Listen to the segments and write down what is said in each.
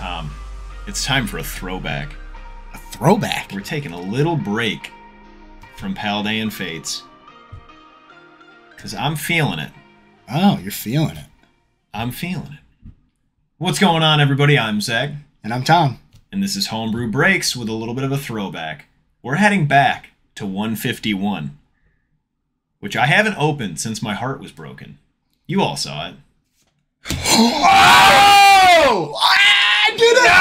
Tom, it's time for a throwback. A throwback. We're taking a little break from Paldean Fates. Because I'm feeling it. Oh, you're feeling it. I'm feeling it. What's going on, everybody? I'm Zach, And I'm Tom. and this is Homebrew Breaks with a little bit of a throwback. We're heading back to 151, which I haven't opened since my heart was broken. You all saw it. Oh! I did it! No!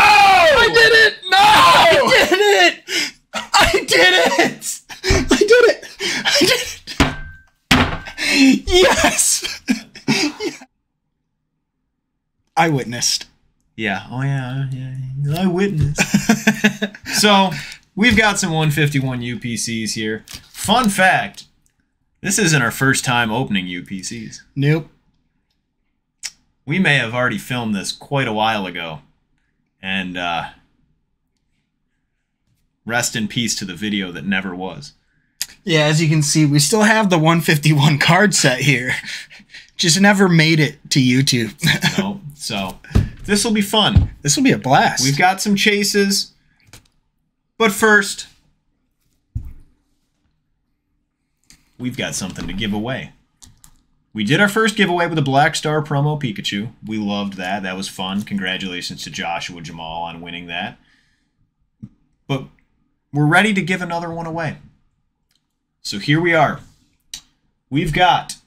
I did it! No! I did it! I did it! I did it! I did it! Yes! yeah. I witnessed. Yeah. Oh yeah. Yeah. Eyewitness. so we've got some 151 UPCs here. Fun fact: this isn't our first time opening UPCs. Nope. We may have already filmed this quite a while ago, and uh, rest in peace to the video that never was. Yeah, as you can see, we still have the 151 card set here. Just never made it to YouTube. No. so this will be fun. this will be a blast. We've got some chases, but first, we've got something to give away. We did our first giveaway with a Black Star promo Pikachu. We loved that. That was fun. Congratulations to Joshua Jamal on winning that. But we're ready to give another one away. So here we are. We've got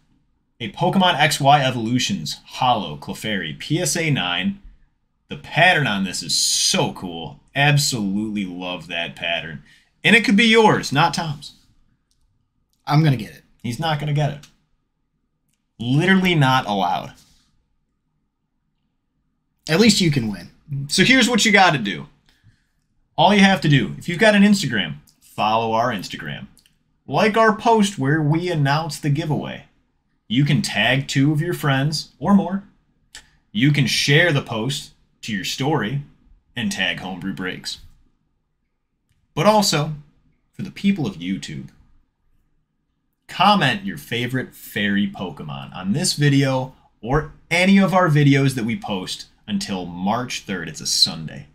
a Pokemon XY Evolutions Hollow Clefairy PSA 9. The pattern on this is so cool. Absolutely love that pattern. And it could be yours, not Tom's. I'm going to get it. He's not going to get it. Literally not allowed. At least you can win. So here's what you got to do. All you have to do, if you've got an Instagram, follow our Instagram. Like our post where we announce the giveaway. You can tag two of your friends or more. You can share the post to your story and tag Homebrew Breaks. But also, for the people of YouTube, comment your favorite fairy Pokemon on this video or any of our videos that we post until March 3rd. It's a Sunday.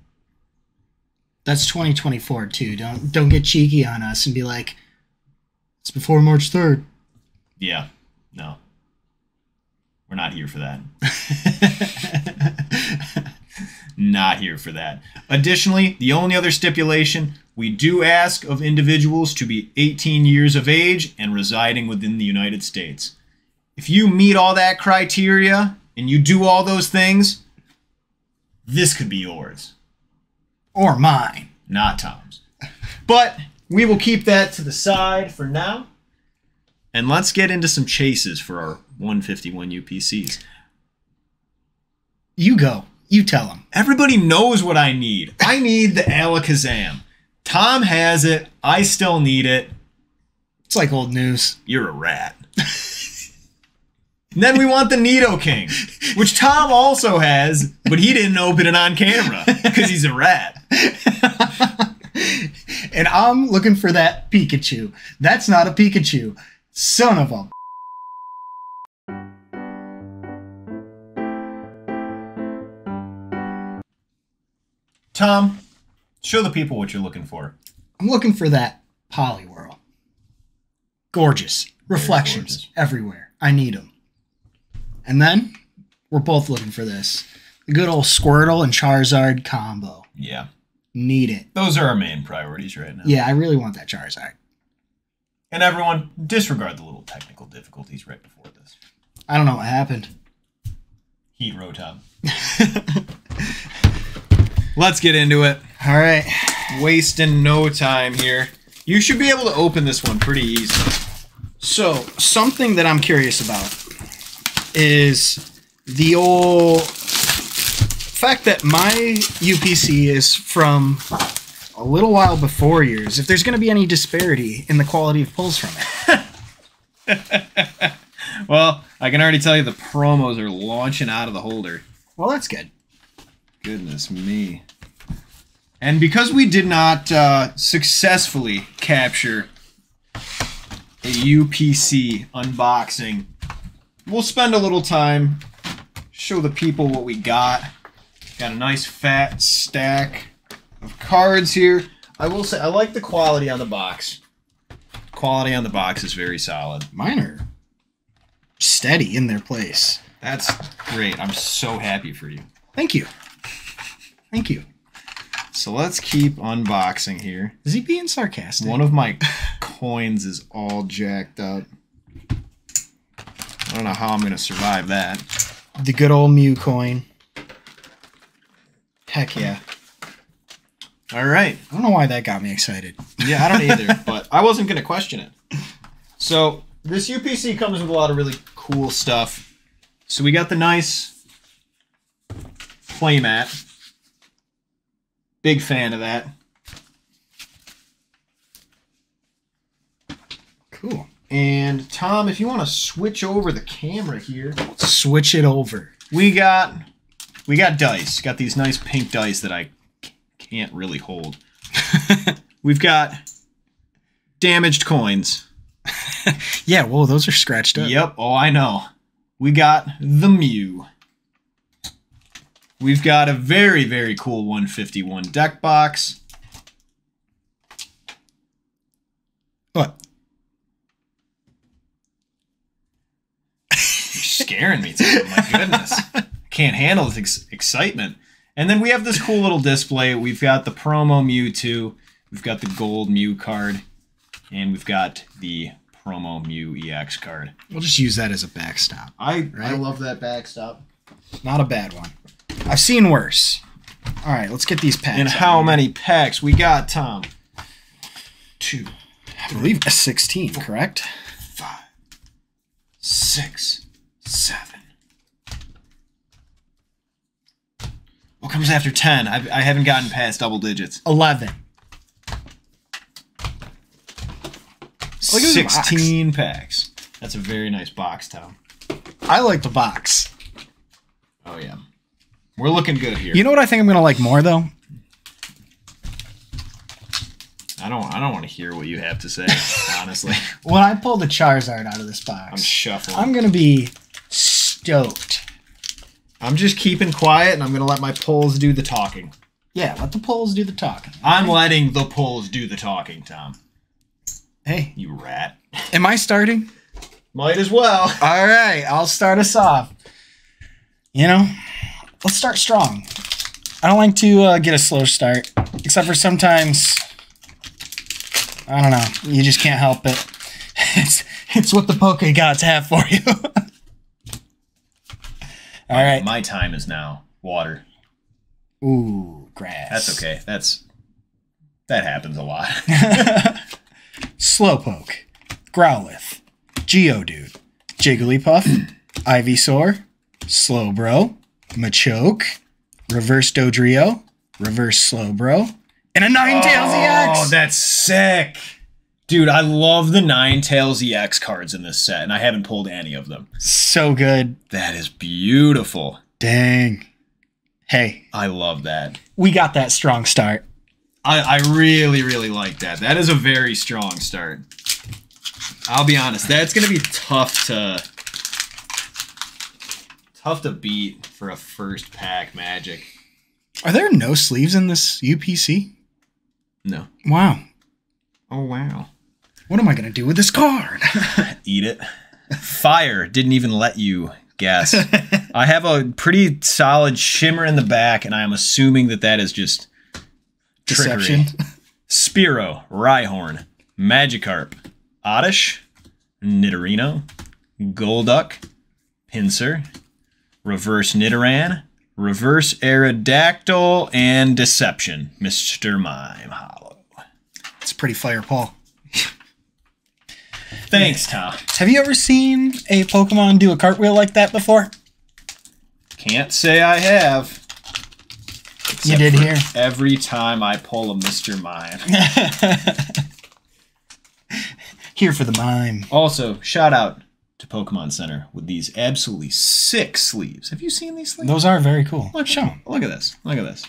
That's 2024 too. Don't don't get cheeky on us and be like, it's before March 3rd. Yeah, no. We're not here for that. not here for that. Additionally, the only other stipulation we do ask of individuals to be 18 years of age and residing within the United States. If you meet all that criteria and you do all those things, this could be yours, Or mine. not Tom's. But we will keep that to the side for now. And let's get into some chases for our 151 UPCs. You go. You tell them. Everybody knows what I need. I need the Alakazam. Tom has it. I still need it. It's like old news. You're a rat. and then we want the Nidoking, which Tom also has, but he didn't open it on camera because he's a rat. And I'm looking for that Pikachu. That's not a Pikachu. Son of a. Tom, show the people what you're looking for. I'm looking for that Poliwhirl. Gorgeous. Reflections gorgeous. everywhere. I need them. And then we're both looking for this. The good old Squirtle and Charizard combo. Yeah, Need it. those are our main priorities right now. Yeah, I really want that Charizard. And everyone, disregard the little technical difficulties right before this. I don't know what happened. Heat row, Tom. Let's get into it. All right. wasting no time here. You should be able to open this one pretty easily. So, something that I'm curious about is the old fact that my UPC is from a little while before yours. If there's going to be any disparity in the quality of pulls from it. Well, I can already tell you the promos are launching out of the holder. Well, that's good. Goodness me. And because we did not uh, successfully capture a UPC unboxing, we'll spend a little time, show the people what we got. Got a nice fat stack of cards here. I will say I like the quality on the box. Quality on the box is very solid. Mine are steady in their place. That's great. I'm so happy for you. Thank you. Thank you. So let's keep unboxing here. Is he being sarcastic? One of my coins is all jacked up. I don't know how I'm going to survive that. the good old Mew coin. Heck yeah. All right. I don't know why that got me excited. Yeah, I don't either, but I wasn't going to question it. So, this UPC comes with a lot of really cool stuff. So, we got the nice playmat. Big fan of that. Cool. And Tom, if you want to switch over the camera here, Switch it over. we got we got dice. Got these nice pink dice that I can't really hold. We've got damaged coins. Yeah, whoa, those are scratched up. Yep. Oh, I know. We got the Mew. We've got a very, very cool 151 deck box. What? You're scaring me, Tim. My goodness. Can't handle this ex- excitement. And then we have this cool little display. We've got the promo Mewtwo. We've got the gold Mew card. And we've got the promo Mew EX card. We'll just use that as a backstop. I, I love that backstop. Not a bad one. I've seen worse. All right, let's get these packs. And how many packs we got, Tom? Two, I believe a 16, correct? five, six, seven. What comes after 10? I've, I haven't gotten past double digits. 11. Look at the box. 16 packs. That's a very nice box, Tom. I like the box. Oh, yeah. We're looking good here. You know what I think I'm going to like more, though? I don't I don't want to hear what you have to say, honestly. When I pull the Charizard out of this box, I'm shuffling. I'm going to be stoked. I'm just keeping quiet and I'm going to let my polls do the talking. Yeah, let the polls do the talking. I'm letting the polls do the talking, Tom. Hey, You rat. am I starting? Might as well. All right, I'll start us off. You know, let's start strong. I don't like to uh, get a slow start, except for sometimes. I don't know. You just can't help it. It's it's what the poke gods have for you. All right. My time is now. Water. Ooh, grass. That's okay. That's that happens a lot. Slowpoke, Growlithe, Geodude, Jigglypuff, Ivysaur, Slowbro, Machoke, Reverse Dodrio, Reverse Slowbro, and a Ninetales EX. Oh, that's sick. Dude, I love the Ninetales EX cards in this set, and I haven't pulled any of them. so good. That is beautiful. Dang. Hey, I love that. we got that strong start. I, I really, really like that. That is a very strong start. I'll be honest, that's gonna be tough to tough to beat for a first pack magic. Are there no sleeves in this UPC? No. Wow. Oh wow. What am I going to do with this card? Eat it. Fire didn't even let you guess. I have a pretty solid shimmer in the back, and I am assuming that that is just trickery. Deception. Spearow, Rhyhorn, Magikarp, Oddish, Nidorino, Golduck, Pinsir, Reverse Nidoran, Reverse Aerodactyl, and Deception, Mr. Mime Hollow. It's pretty fire, Paul. Thanks, Tom. Have you ever seen a Pokemon do a cartwheel like that before? Can't say I have. You did hear. Every time I pull a Mr. Mime. Here for the mime. also, shout out to Pokemon Center with these absolutely sick sleeves. Have you seen these sleeves? Those are very cool. Look, Show 'em. Look at this. Look at this.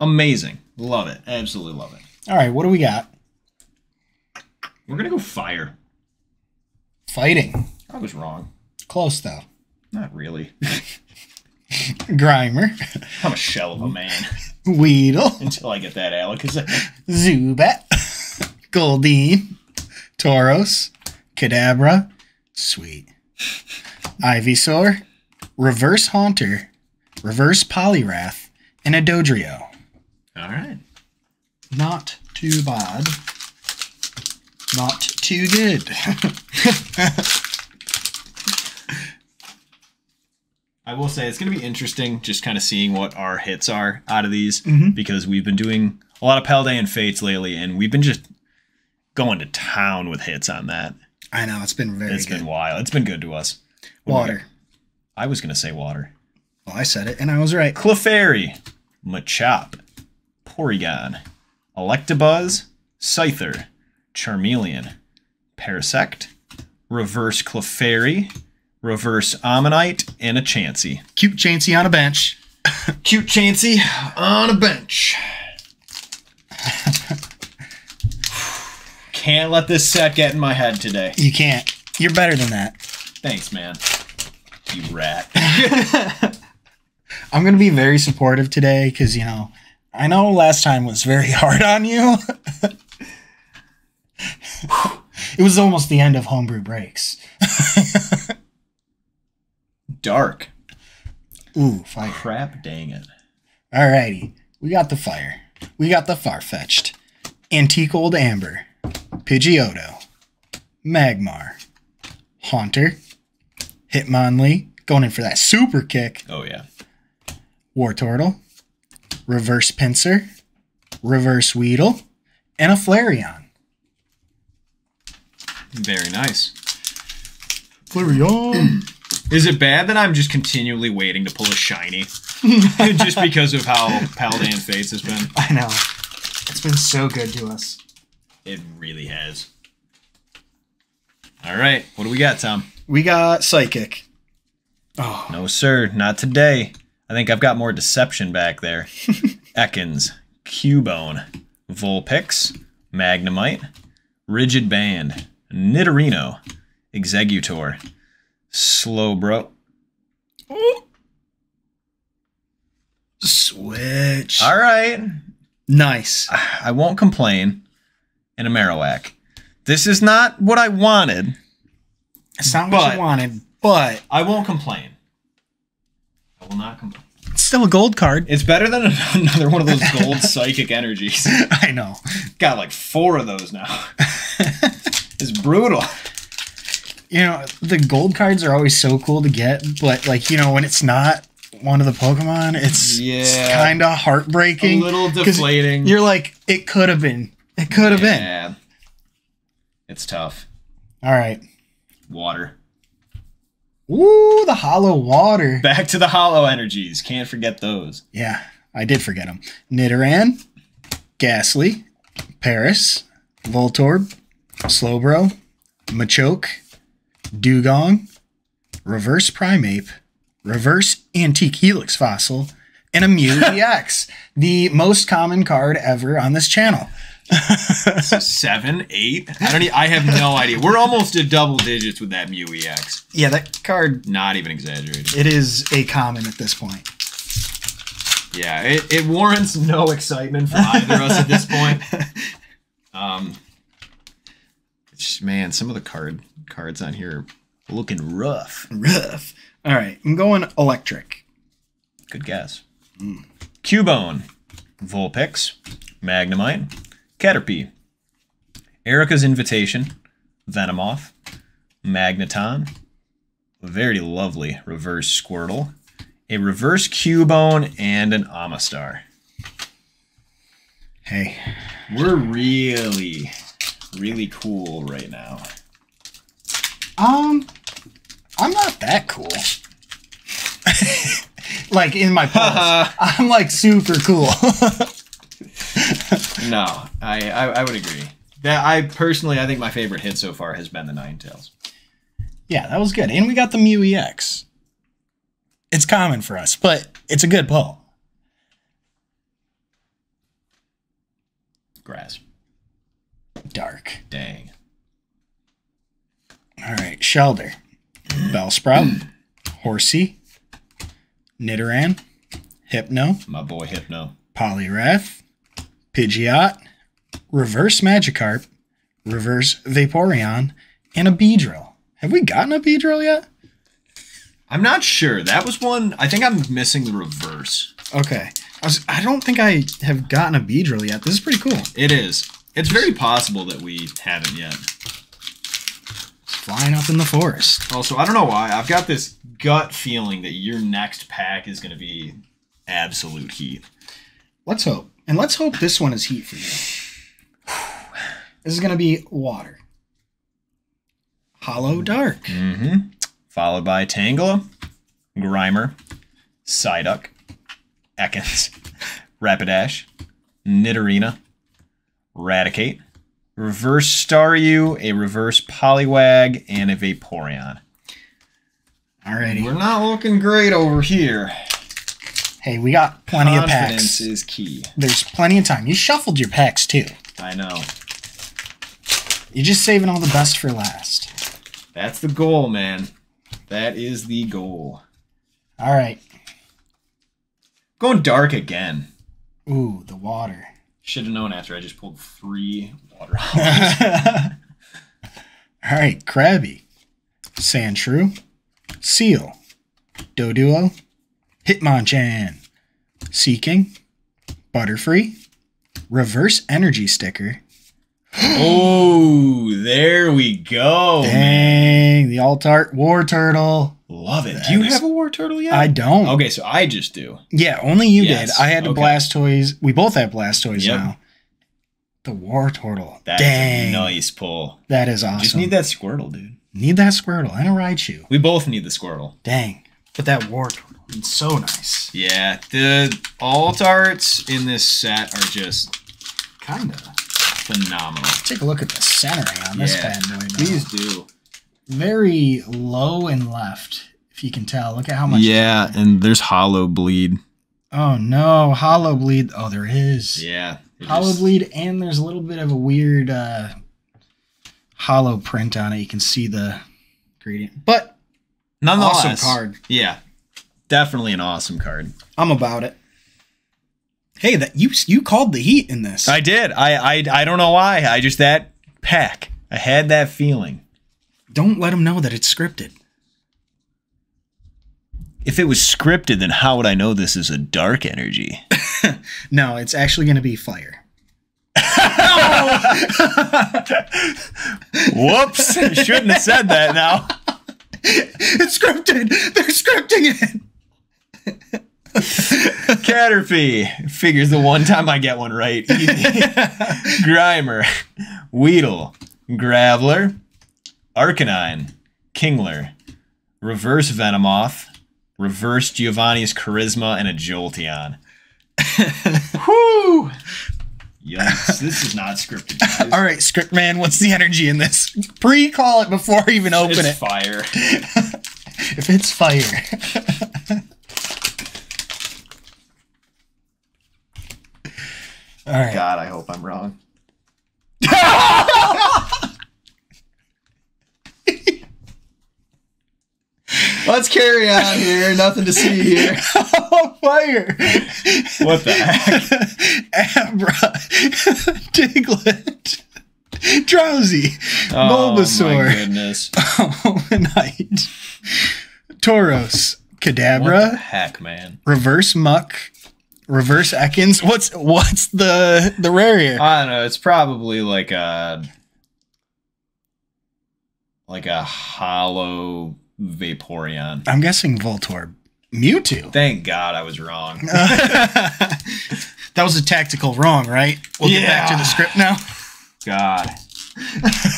Amazing. Love it. Absolutely love it. All right, what do we got? We're gonna go fire. Fighting. I was wrong. Close though. Not really. Grimer, I'm a shell of a man Weedle, until I get that Alakazam. Zubat, Goldeen, Tauros, Kadabra, sweet, Ivysaur, Reverse Haunter, Reverse Poliwrath, and a Dodrio. All right. Not too bad. Not too good. I will say it's going to be interesting just kind of seeing what our hits are out of these Mhm. because we've been doing a lot of Paldean Fates lately and we've been just going to town with hits on that. I know it's been very It's good. been wild. It's been good to us. Water. got? I was going to say water. Well, I said it, and I was right. Clefairy, Machop, Porygon, Electabuzz, Scyther, Charmeleon, Parasect, Reverse Clefairy, Reverse Omanyte, and a Chansey. Cute Chansey on a bench. Cute Chansey on a bench. Can't let this set get in my head today. You can't. You're better than that. Thanks, man. You rat. I'm gonna be very supportive today because you know I know last time was very hard on you. it was almost the end of homebrew breaks. Dark. Ooh, fire! Crap dang it. Alrighty, we got the fire. We got the Farfetch'd, antique old amber, Pidgeotto, Magmar, Haunter, Hitmonlee, going in for that super kick. Oh, yeah. Wartortle, Reverse Pinsir, Reverse Weedle, and a Flareon. Very nice. Flareon. Is it bad that I'm just continually waiting to pull a shiny? just because of how Paldean Fates has been? I know. It's been so good to us. It really has. All right, what do we got, Tom? We got Psychic. Oh, No, sir, not today. I think I've got more deception back there. Ekans, Cubone, Vulpix, Magnemite, Rigid Band, Nidorino, Exeggutor, Slowbro. switch. All right, Nice. I won't complain. And a Marowak. This is not what I wanted. It's not what you wanted, but I won't complain. I will not complain. it's still a gold card. It's better than another one of those gold psychic energies. I know. Got like four of those now. it's brutal. You know, the gold cards are always so cool to get, but like, you know, when it's not one of the Pokemon, it's, Yeah. kind of heartbreaking. A little deflating. You're like, it could have been. It could have been. Yeah. It's tough. All right. Water. Ooh, the hollow water. Back to the hollow energies. Can't forget those. Yeah, I did forget them. Nidoran, Gastly, Paras, Voltorb, Slowbro, Machoke, Dewgong, Reverse Primeape, Reverse Antique Helix Fossil, and a Mew EX, the most common card ever on this channel. Seven, eight. I don't. I have no idea. We're almost at double digits with that Mew EX. Yeah, that card, Not even exaggerated. it is a common at this point. Yeah, it, it warrants no excitement from either of us at this point. Um, man, some of the card cards on here are looking rough. Rough. All right, I'm going electric. Good guess. Cubone, Vulpix, Magnemite, Caterpie, Erica's Invitation, Venomoth, Magneton, a very lovely reverse Squirtle, a reverse Cubone, and an Omastar. Hey, We're really, really cool right now. Um, I'm not that cool. like in my pulse, I'm like super cool. No, I, I, I would agree. That I personally, I think my favorite hit so far has been the Ninetales. yeah, that was good, and we got the Mew EX. It's common for us, but it's a good pull. Grass. Dark. Dang. All right, Shelder, Bellsprout, mm. Horsea, Nidoran, Hypno, My boy Hypno. Poliwrath, Pidgeot, Reverse Magikarp, Reverse Vaporeon, and a Beedrill. Have we gotten a Beedrill yet? I'm not sure. That was one. I think I'm missing the reverse. Okay. I, was, I don't think I have gotten a Beedrill yet. This is pretty cool. It is. It's very possible that we haven't yet. Flying up in the forest. Also, I don't know why. I've got this gut feeling that your next pack is going to be absolute heat. Let's hope. And let's hope this one is heat for you. This is going to be water. Hollow Dark. Mm-hmm. Followed by Tangela, Grimer, Psyduck, Ekans, Rapidash, Nidorina, Raticate, Reverse Staryu, a Reverse Poliwag, and a Vaporeon. Alrighty. We're not looking great over here. Hey, we got plenty of Confidence packs. is key. There's plenty of time. You shuffled your packs too. I know. You're just saving all the best for last. That's the goal, man. That is the goal. All right. Going dark again. Ooh, the water. Should have known after I just pulled three water. all right, Krabby, Sandshrew, Seel, Doduo, Hitmonchan, Seaking, Butterfree, Reverse Energy Sticker. oh, there we go. Dang, the alt art Wartortle. Love it. That Do you have a Wartortle yet? I don't. Okay, so I just do. Yeah, only you Yes, did. I had the okay. Blastoise. We both have Blastoise Yep. now. The War Turtle. That's a Dang. nice pull. That is awesome. Just need that Squirtle, dude. Need that Squirtle and a Raichu. We both need the Squirtle. Dang. But that Wartortle. It's so nice. Yeah, the alt arts in this set are just Kinda. phenomenal. Take a look at the centering on this Yeah, bad boy. though. Please do. Very low and left, if you can tell. Look at how much. Yeah, and there's hollow bleed. Oh no, hollow bleed. Oh, there is. Yeah. hollow just- bleed, and there's a little bit of a weird uh, hollow print on it. You can see the gradient, but Nonetheless, awesome card. Yeah, definitely an awesome card. I'm about it. Hey, that you you called the heat in this. I did. I I I don't know why. I just that pack. I had that feeling. Don't let them know that it's scripted. If it was scripted, then how would I know this is a dark energy? No, it's actually going to be fire. Whoops! Shouldn't have said that. Now. It's scripted. They're scripting it. Caterpie figures the one time I get one right. Grimer, Weedle, Graveler, Arcanine, Kingler, Reverse Venomoth, Reverse Giovanni's Charisma, and a Jolteon. Whoo! Yikes! This is not scripted. Guys. All right, script man, what's the energy in this? Pre-call it before I even open It's it. fire. If it's fire. All right. God, I hope I'm wrong. Let's carry on here. Nothing to see here. Oh, fire! What the heck? Abra, Diglett, Drowzee, Oh my goodness. Omanyte, Tauros, What the Kadabra, heck, man? Reverse Muk, Reverse Ekans. What's what's the the rare here? I don't know. It's probably like a like a hollow Vaporeon. I'm guessing Voltorb. Mewtwo. Thank God I was wrong. that was a tactical wrong, right? We'll get back to the script now. God,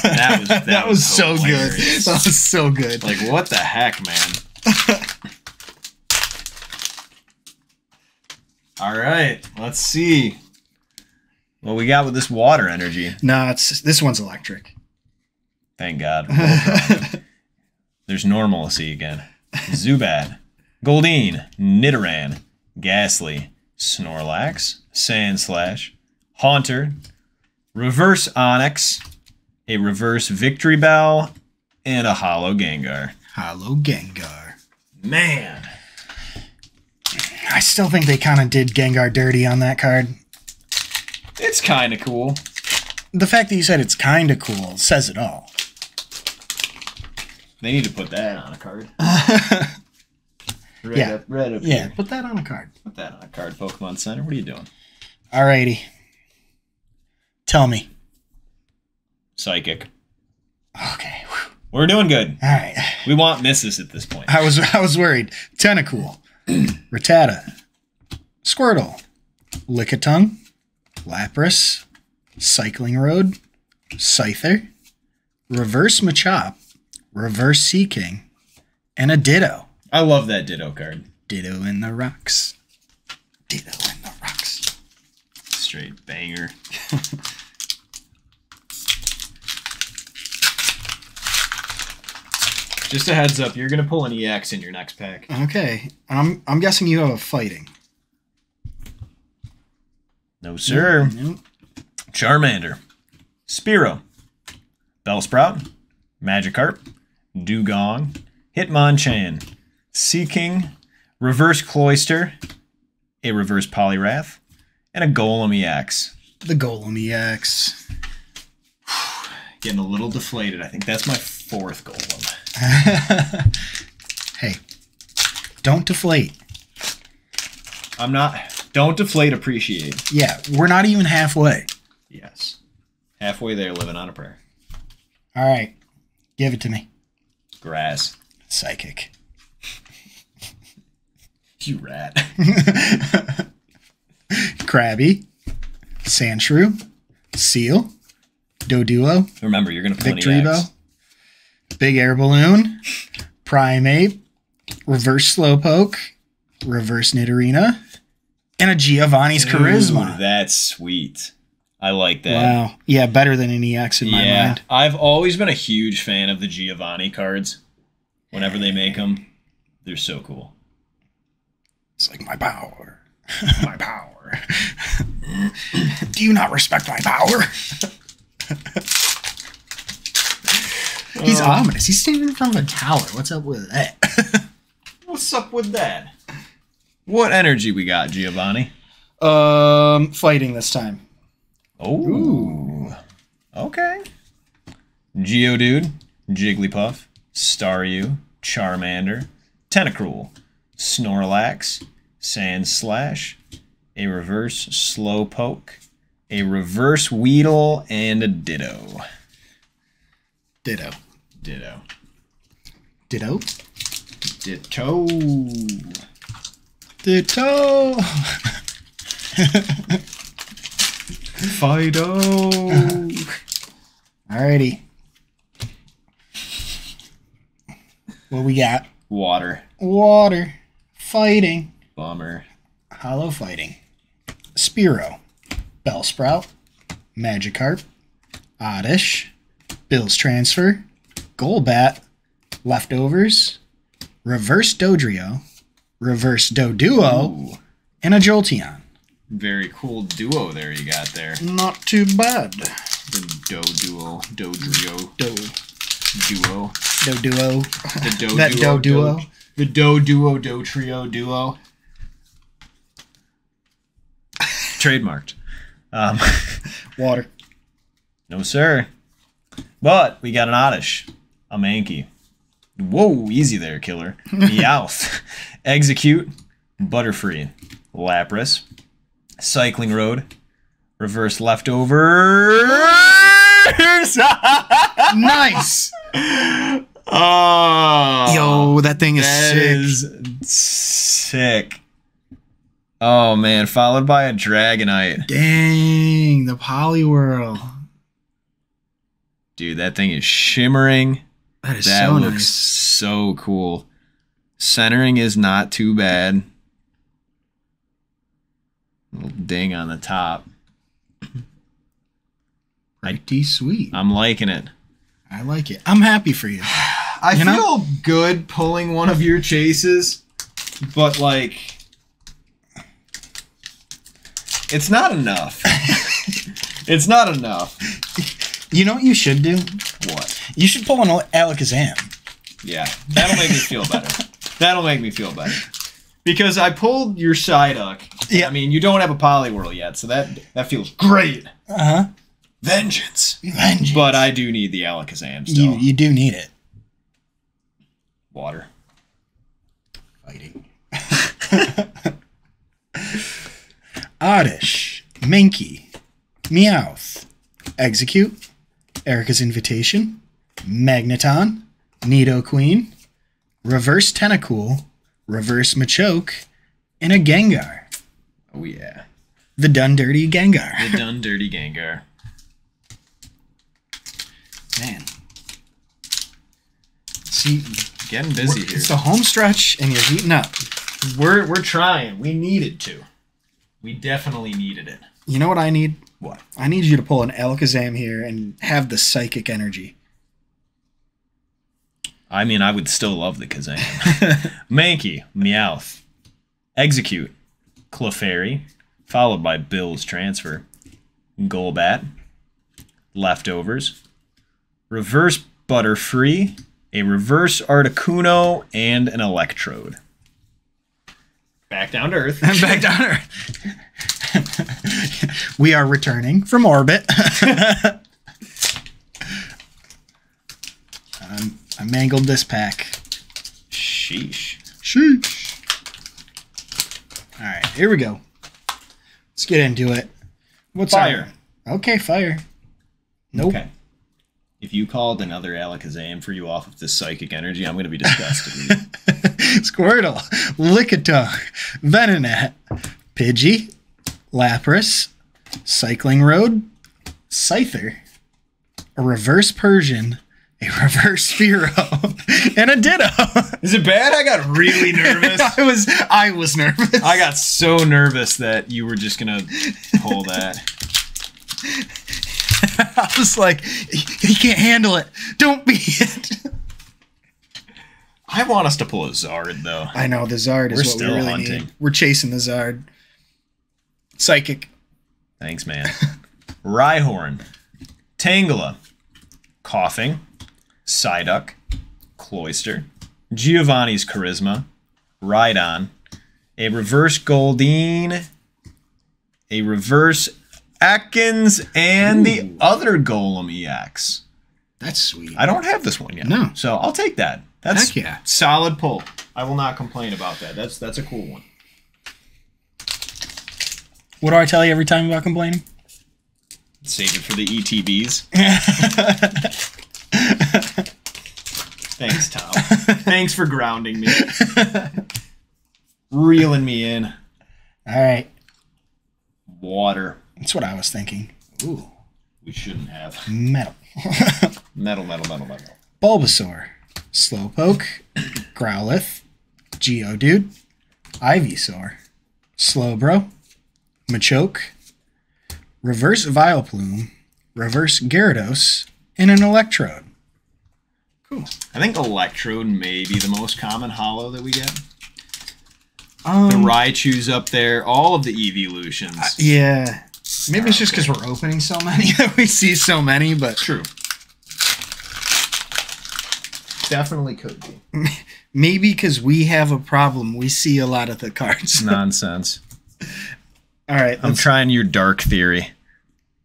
that was that, That, was, so good. That was so good. Like what the heck, man? All right, let's see what we got with this water energy. nah, it's this one's electric. Thank God. We're both wrong. There's normalcy again. Zubat, Goldeen, Nidoran, Gastly, Snorlax, Sandslash, Haunter, Reverse Onix, a Reverse Victreebel, and a Hollow Gengar. Hollow Gengar. Man. I still think they kind of did Gengar dirty on that card. It's kind of cool. The fact that you said it's kind of cool says it all. They need to put that on a card. Right Yeah. up, right up Yeah, here. put that on a card. Put that on a card, Pokemon Center. What are you doing? Alrighty. Tell me. Psychic. Okay. whew. We're doing good. All right. We want misses at this point. I was I was worried. Tentacool, Rattata, Squirtle, Lickitung, Lapras, Cycling Road, Scyther, Reverse Machop, Reverse Seaking, and a Ditto. I love that Ditto card. Ditto in the rocks. Ditto in the rocks. Straight banger. Just a heads up, you're gonna pull an EX in your next pack. Okay. I'm I'm guessing you have a fighting. No, sir. Mm, nope. Charmander, Spearow, Bellsprout, Magikarp, Dewgong, Hitmonchan, Seaking, Reverse Cloyster, a Reverse Poliwrath, and a Golem EX. The Golem E EX. Getting a little deflated. I think that's my fourth Golem. hey. Don't deflate. I'm not. Don't deflate, appreciate. Yeah, we're not even halfway. Yes. Halfway there, living on a prayer. All right. Give it to me. Grass. Psychic. You rat. Krabby, Sandshrew, Seel, Doduo, Remember, you're gonna pull an Victreebel, EX. Big Air Balloon, Primeape, Reverse Slowpoke, Reverse Nidorina, and a Giovanni's Charisma. That's sweet. I like that. Wow. Yeah, better than an EX in my yeah, mind. I've always been a huge fan of the Giovanni cards. Whenever they make them, they're so cool. It's like my power. my power. Do you not respect my power? He's Uh, ominous. He's standing in front of a tower. What's up with that? What's up with that? What energy we got, Giovanni? um, fighting this time. Oh, okay. Geodude, Jigglypuff, Staryu, Charmander, Tentacruel, Snorlax, Sandslash, a reverse Slowpoke, a reverse Weedle, and a Ditto. Ditto. Ditto. Ditto. Ditto. Ditto. Fido. Alrighty. What we got? Water. Water. Fighting. Bummer. Hollow fighting. Spearow. Bellsprout. Magikarp. Oddish. Bill's Transfer. Golbat. Leftovers. Reverse Dodrio. Reverse Doduo. Ooh, And a Jolteon. very cool duo there you got there. Not too bad. The Doduo, Dodrio Do. duo. Doduo. The Do That duo, Do duo. Do, the Do duo, Do trio duo. Trademarked. Um, Water. no, sir. But we got an Oddish, a Mankey. Whoa, easy there, killer. Meowth, Exeggcute, Butterfree, Lapras, Cycling Road, Reverse Leftovers. nice. oh, Yo, that thing is that sick. is sick. Oh man, followed by a Dragonite. Dang, the Poliwhirl. Dude, that thing is shimmering. That is That so looks nice. so cool. Centering is not too bad. Little ding on the top. Pretty sweet. I'm liking it. I like it. I'm happy for you. I You know? feel good pulling one of your chases, but like it's not enough. it's not enough. You know what you should do? What? You should pull an Alakazam. Yeah, that'll make me feel better. That'll make me feel better. because I pulled your Psyduck. Yeah. I mean, you don't have a Poliwhirl yet, so that that feels great. Uh huh. Vengeance. Vengeance. But I do need the Alakazam you still. you do need it. Water. Fighting. Oddish, Mankey, Meowth, Exeggcute, Erica's Invitation, Magneton, Nidoqueen, Reverse Tentacool, Reverse Machoke, and a Gengar. Oh yeah. The Done Dirty Gengar. The done dirty Gengar. Man. See, Getting busy here. it's the home stretch and you're heating up. We're we're trying. We needed to. We definitely needed it. You know what I need? What? I need you to pull an Alakazam here and have the psychic energy. I mean, I would still love the Kazam. Mankey, Meowth, Exeggcute, Clefairy, followed by Bill's Transfer, Golbat, Leftovers, Reverse Butterfree, a Reverse Articuno, and an Electrode. Back down to Earth. I'm back down here. we are returning from orbit. um, I mangled this pack. Sheesh. Sheesh. All right, here we go. Let's get into it. What's Fire. our- Okay, fire. Nope. Okay. If you called another Alakazam for you off of this psychic energy, I'm going to be disgusted. Squirtle, Lickitung, Venonat, Pidgey, Lapras, Cycling Road, Scyther, a Reverse Persian, a Reverse Fearow, and a Ditto. Is it bad? I got really nervous. I was I was nervous. I got so nervous that you were just gonna pull that. I was like, he, he can't handle it. Don't be it. I want us to pull a Zard though. I know the Zard is We're what still we really hunting. need. We're chasing the Zard. Psychic. Thanks, man. Rhyhorn, Tangela, Koffing, Psyduck, Cloyster, Giovanni's Charisma, Rhydon, a Reverse Goldeen, a Reverse Atkins, and the other Golem EX. That's sweet. I don't have this one yet. No. So I'll take that. That's Heck yeah. solid pull. I will not complain about that. That's that's a cool one. What do I tell you every time about complaining? Save it for the ETBs. Thanks, Tom. Thanks for grounding me. Reeling me in. All right. Water. That's what I was thinking. Ooh. We shouldn't have. Metal. Metal, metal, metal, metal. Bulbasaur. Slowpoke. Growlithe. Geodude. Ivysaur. Slowbro. Machoke. Reverse Vileplume. Reverse Gyarados. And an Electrode. Cool. I think Electrode may be the most common hollow that we get. Um, The Raichu's up there. All of the evolutions. yeah. Maybe it's just because we're opening so many that we see so many, but True. Definitely could be. maybe because we have a problem. We see a lot of the cards. Nonsense. All right. I'm trying your dark theory.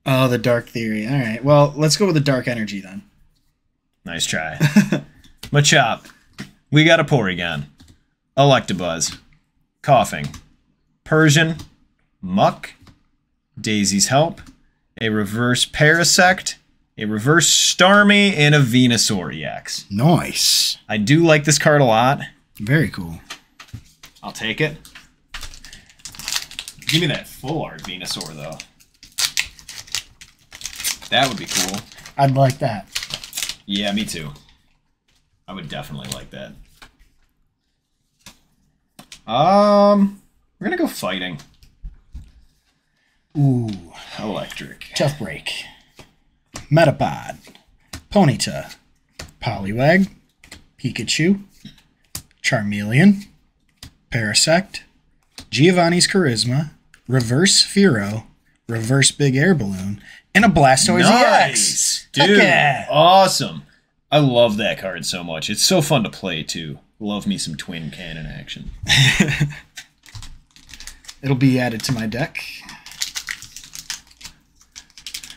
oh, the dark theory. All right. Well, let's go with the dark energy then. Nice try. Machop. We got a Porygon. Electabuzz. Koffing. Persian. Muk. Daisy's Help. A reverse Parasect. A reverse Starmie. And a Venusaur EX. Nice. I do like this card a lot. Very cool. I'll take it. Give me that full art Venusaur, though. That would be cool. I'd like that. Yeah, me too. I would definitely like that. Um, we're gonna go fighting. Ooh, Electric. tough break. Metapod. Ponyta. Poliwag. Pikachu. Charmeleon. Parasect. Giovanni's Charisma. Reverse Fearow. Reverse Big Air Balloon. And a Blastoise EX. Nice, Heck dude. yeah. Awesome. I love that card so much. It's so fun to play too. Love me some twin cannon action. It'll be added to my deck.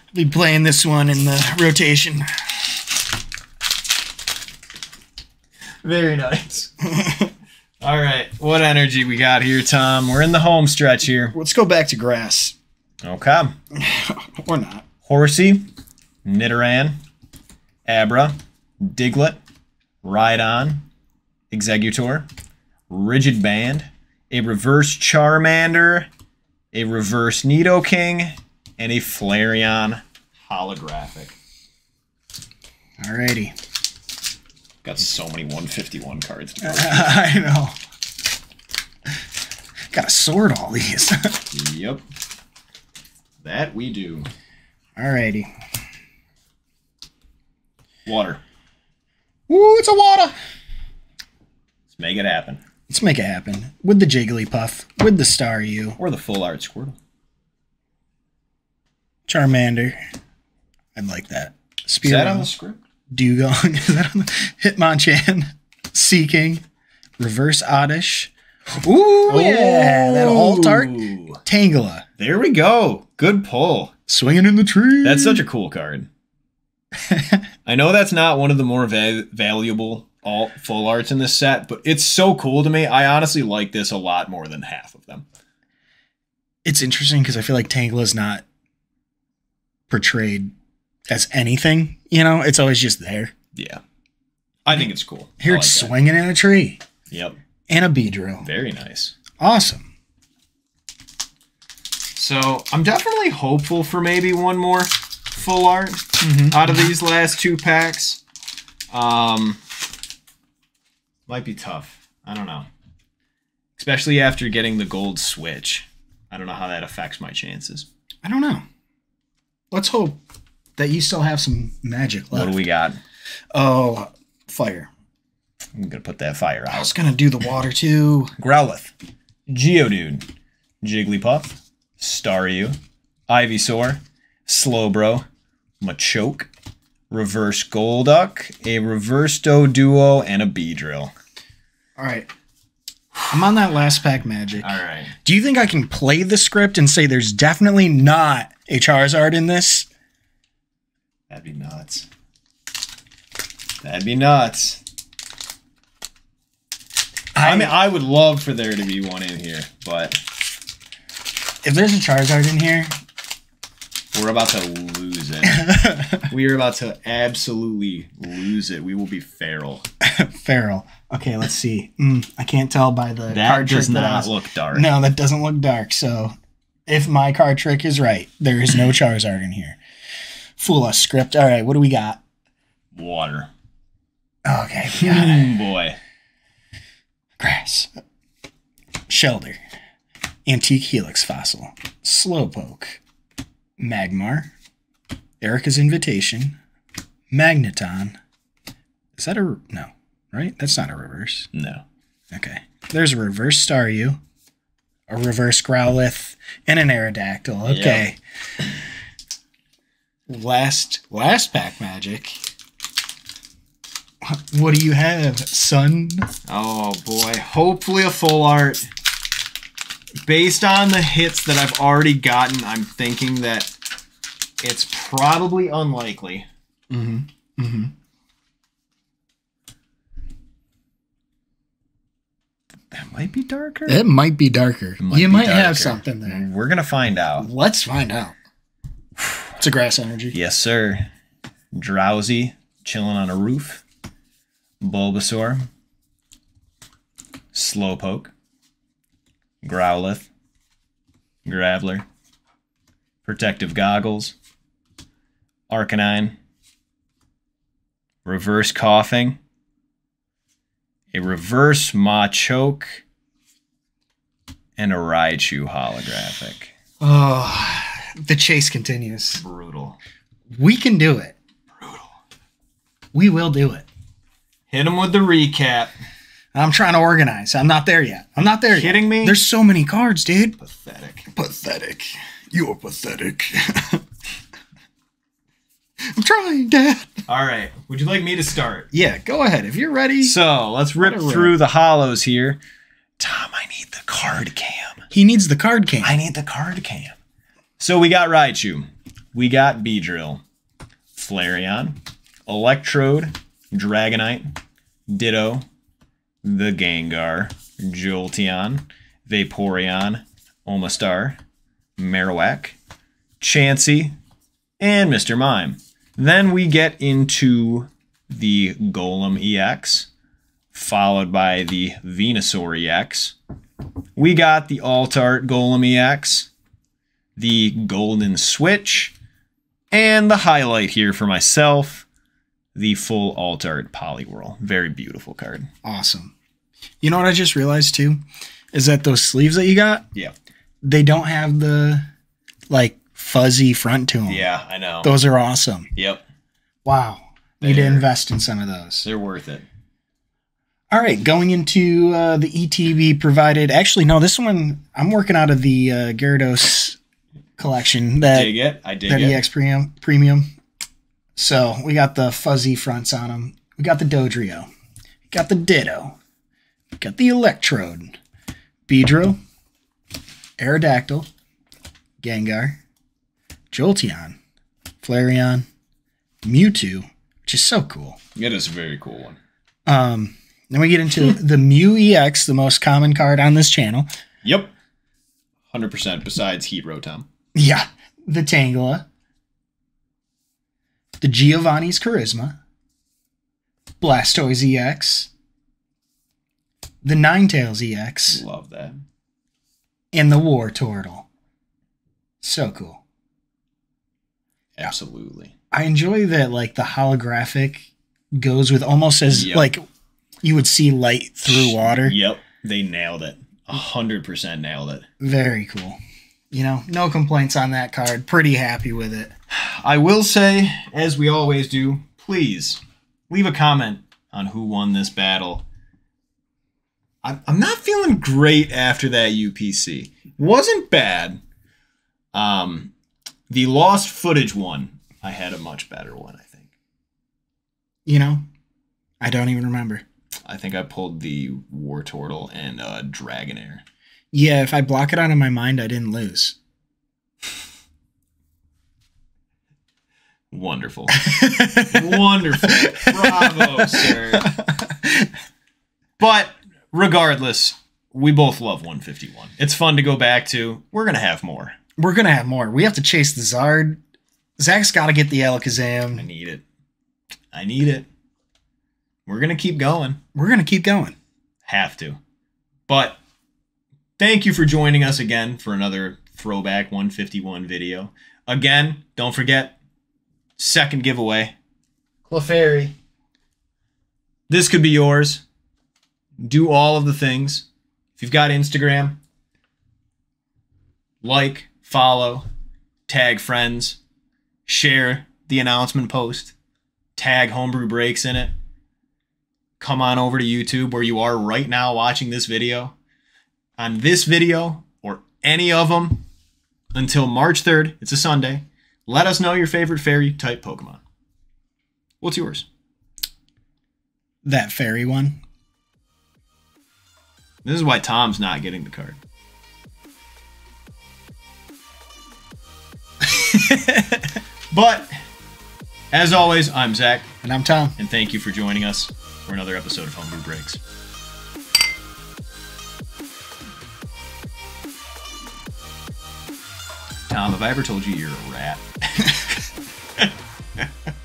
I'll Be playing this one in the rotation. Very nice. All right, what energy we got here, Tom? We're in the home stretch here. Let's go back to grass. Okay. Or not. Horsea, Nidoran, Abra, Diglett, Rhydon, Exeggutor, Rigid Band, a reverse Charmander, a reverse Nidoking, and a Flareon holographic. Alrighty. Got so many 151 cards to go. I know. Gotta sort all these. yep. That we do. Alrighty. Water. Ooh, it's a water. Let's make it happen. Let's make it happen. With the Jigglypuff, with the Staryu, Or the full art Squirtle. Charmander. I'd like that. Is that on the script? Dewgong. Is that on the Hitmonchan? Seaking. Reverse Oddish. Ooh, yeah. That alt art. Tangela. There we go. Good pull. Swinging in the tree. That's such a cool card. I know that's not one of the more va- valuable alt full arts in this set, but it's so cool to me. I honestly like this a lot more than half of them. it's interesting because I feel like Tangela is not portrayed as anything. You know, it's always just there. Yeah. I think it's cool. Here I it's that. swinging in a tree Yep. and a Beedrill. Very nice. Awesome. So I'm definitely hopeful for maybe one more full art Mhm. out of these last two packs. Um, might be tough. I don't know. Especially after getting the gold switch. I don't know how that affects my chances. I don't know. Let's hope that you still have some magic left. What do we got? Oh, fire. I'm gonna put that fire out. I was gonna do the water too. Growlithe, Geodude, Jigglypuff, Staryu, Ivysaur, Slowbro, Machoke, Reverse Golduck, a Reverse Doduo, and a Beedrill. All right. I'm on that last pack magic. All right. Do you think I can play the script and say there's definitely not a Charizard in this? That'd be nuts. That'd be nuts. I, mean, I would love for there to be one in here, but if there's a Charizard in here, we're about to lose it. we are about to absolutely lose it. We will be feral. Feral. Okay, let's see. Mm, I can't tell by the That card does trick that I not was- look dark. No, that doesn't look dark. So, if my card trick is right, there is no Charizard in here. Fool us, script. All right, what do we got? Water. Okay, we got it. Mm, boy. grass, Shellder, antique helix fossil, slowpoke, magmar, Erika's invitation, magneton. Is that a no? Right? That's not a reverse. No. Okay. There's a reverse Staryu, a reverse Growlithe, and an Aerodactyl. Okay. Last last pack magic. What do you have, son? Oh boy. Hopefully a full art. Based on the hits that I've already gotten, I'm thinking that it's probably unlikely. Mm-hmm. Mm-hmm. That might be darker. It might be darker. Might you be might darker. have something there. We're gonna find out. Let's find out. It's a grass energy. Yes, sir. Drowzee, chilling on a roof. Bulbasaur. Slowpoke. Growlithe. Graveler. Protective Goggles. Arcanine. Reverse Koffing. A Reverse Machoke. And a Raichu holographic. Oh, the chase continues. Brutal. We can do it. Brutal. We will do it. Hit him with the recap. I'm trying to organize. I'm not there yet. I'm not there yet. Kidding me? There's so many cards, dude. Pathetic. Pathetic. You're pathetic. I'm trying, Dad. All right. Would you like me to start? Yeah, go ahead. If you're ready. So let's rip it rip. through the hollows here. Tom, I need the card cam. He needs the card cam. I need the card cam. So we got Raichu. We got Beedrill. Flareon. Electrode. Dragonite. Ditto. The Gengar. Jolteon. Vaporeon. Omastar. Marowak. Chansey. And Mr. Mime. Then we get into the Golem EX, followed by the Venusaur EX. We got the Altart Golem EX, the Golden Switch, and the highlight here for myself, the full Altart Poliwhirl. Very beautiful card. Awesome. You know what I just realized too? Is that those sleeves that you got, Yeah. they don't have the like fuzzy front to them. Yeah, I know. Those are awesome. Yep. Wow. Need to invest in some of those. They're worth it. All right, going into uh, the ETB provided. Actually, no, this one I'm working out of the uh, Gyarados collection that dig it. I dig that it. EX premium premium. So we got the fuzzy fronts on them. We got the Dodrio. We got the Ditto. We got the Electrode. Beedrill. Aerodactyl. Gengar. Jolteon. Flareon. Mewtwo, which is so cool. It is a very cool one. Um, then we get into the Mew EX, the most common card on this channel. Yep. 100% besides Heat Rotom. Yeah, the Tangela, the Giovanni's Charisma, Blastoise EX, the Ninetales EX, Love that. and the Wartortle. So cool. Absolutely. I enjoy that like the holographic goes with almost as Yep. like you would see light through water. Yep. They nailed it. 100% nailed it. Very cool. You know, no complaints on that card. Pretty happy with it. I will say, as we always do, please leave a comment on who won this battle. I'm, I'm not feeling great after that UPC. Wasn't bad. Um, the lost footage one, I had a much better one, I think. You know, I don't even remember. I think I pulled the Wartortle and uh, Dragonair. Yeah, if I block it out of my mind, I didn't lose. Wonderful. Wonderful. Bravo, sir. But regardless, we both love 151. It's fun to go back to. We're going to have more. We're gonna have more. We have to chase the Zard. Zach's got to get the Alakazam. I need it. I need it. We're going to keep going. We're gonna keep going. Have to. But thank you for joining us again for another Throwback 151 video. Again, don't forget, second giveaway. Clefairy. This could be yours. Do all of the things. If you've got Instagram, like, follow, tag friends, share the announcement post, tag Homebrew Breaks in it come on over to YouTube where you are right now watching this video. On this video or any of them until March 3rd, it's a Sunday, let us know your favorite fairy type Pokemon. What's yours? That fairy one. This is why Tom's not getting the card. but as always, I'm Zach, And I'm Tom. and thank you for joining us for another episode of Homebrew Breaks. Tom, have I ever told you you're a rat?